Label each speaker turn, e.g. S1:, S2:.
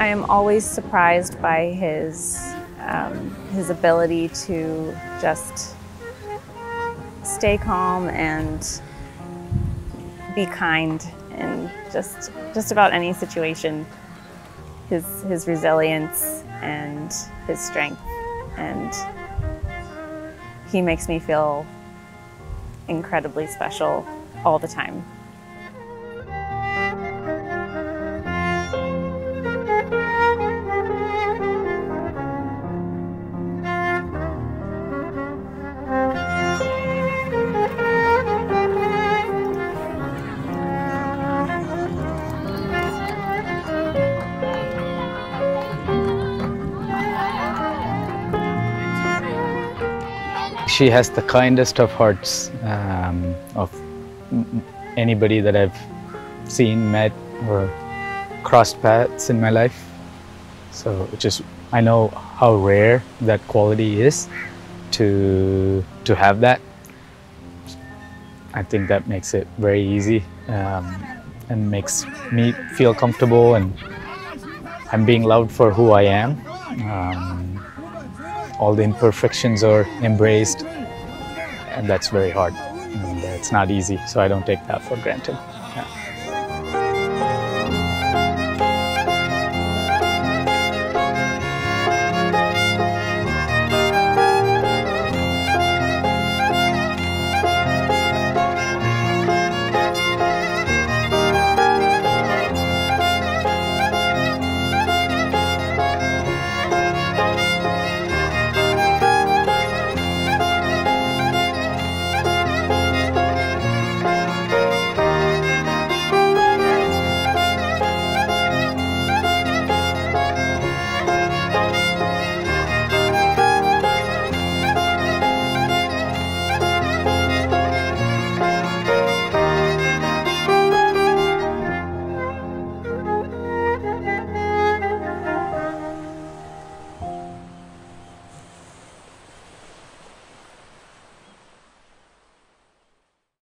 S1: I am always surprised by his um, his ability to just stay calm and be kind in just just about any situation. His his resilience and his strength, and he makes me feel incredibly special all the time.
S2: She has the kindest of hearts um, of anybody that I've seen, met, or crossed paths in my life. So just I know how rare that quality is to to have that. I think that makes it very easy um, and makes me feel comfortable and I'm being loved for who I am. Um, all the imperfections are embraced and that's very hard and it's not easy so i don't take that for granted yeah.